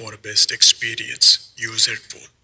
for best experience Use it for.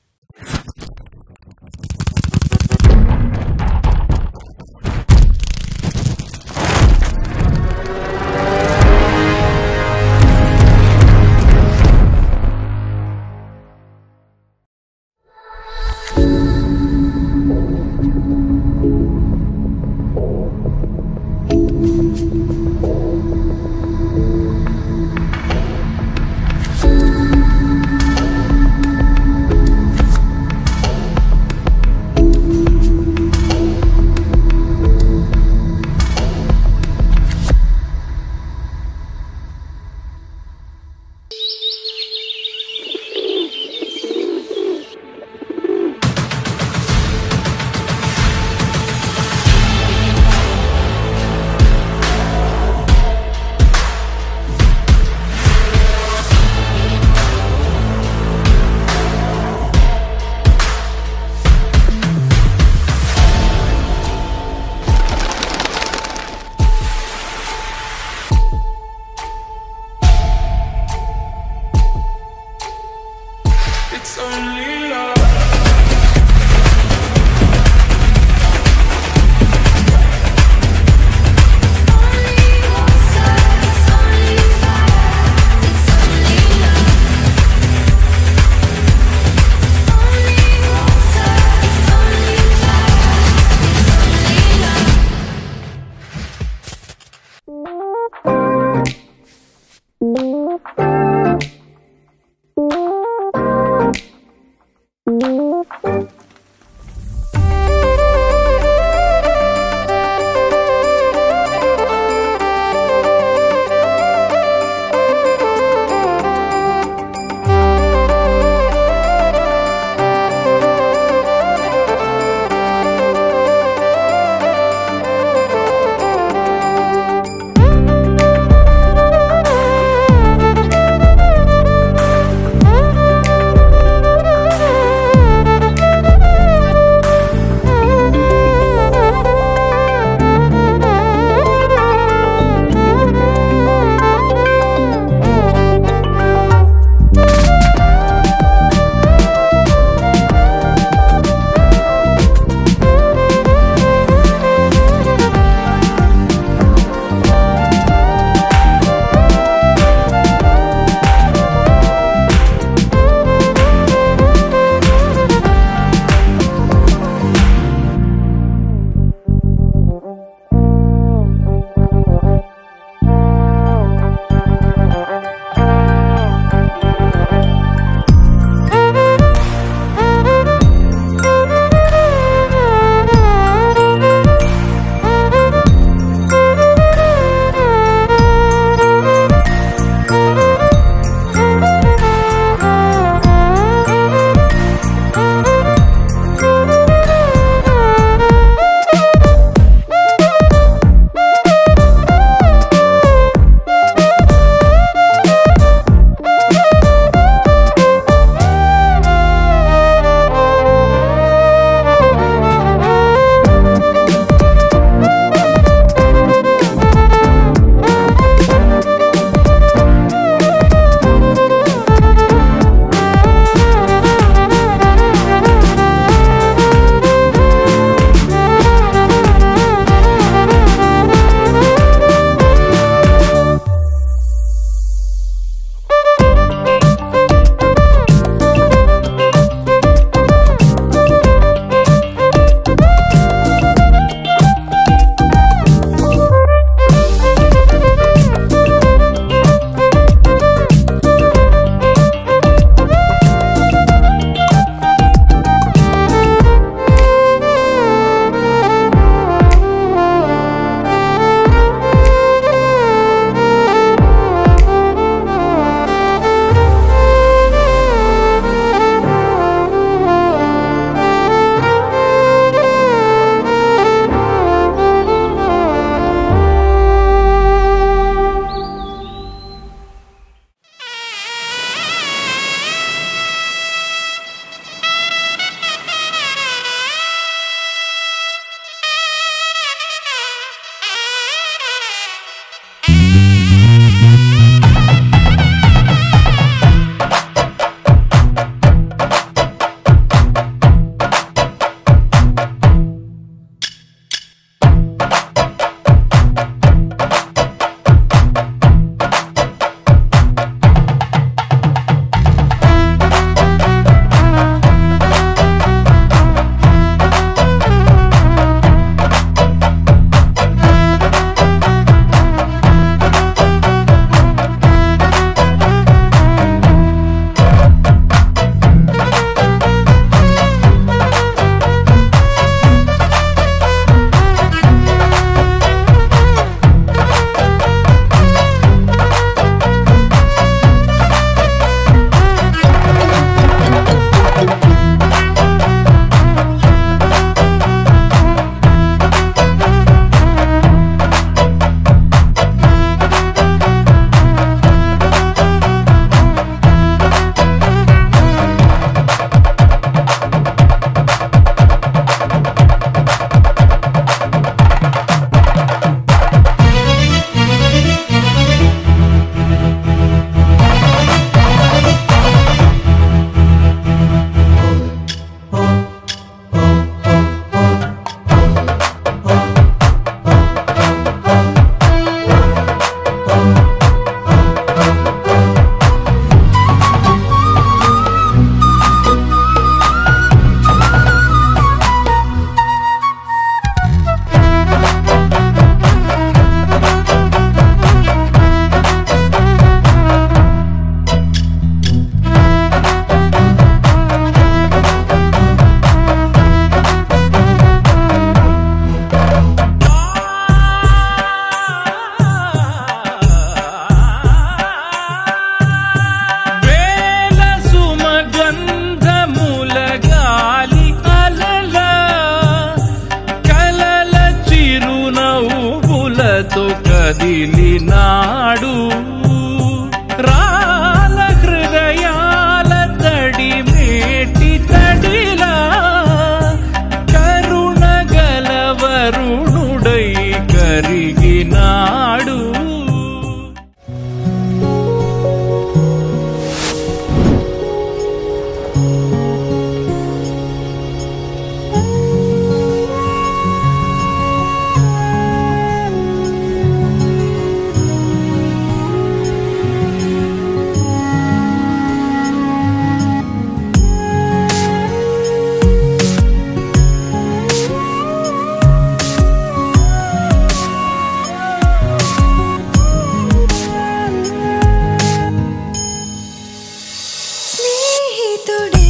today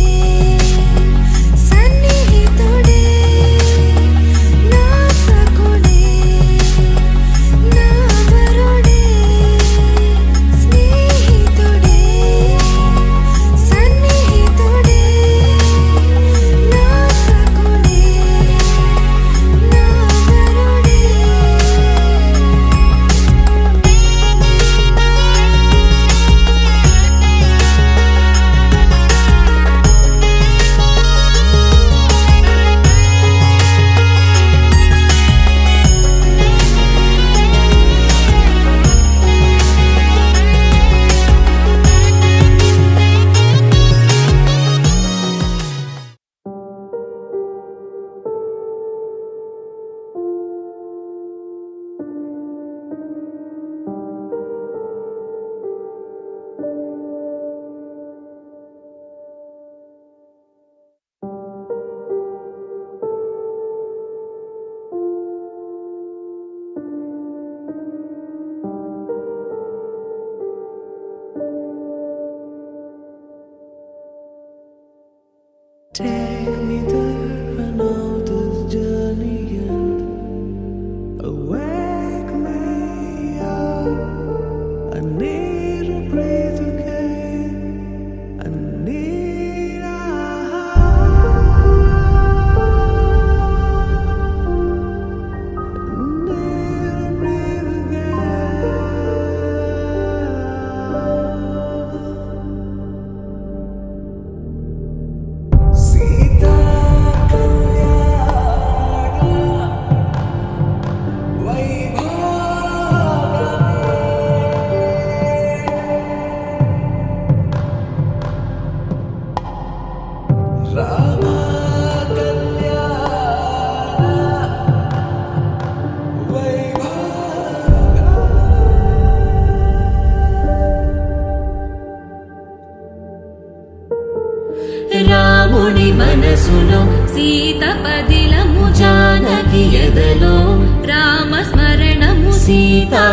सुनो सीतपदिलमु जानकि यदलो रामस्मरणमु सीता।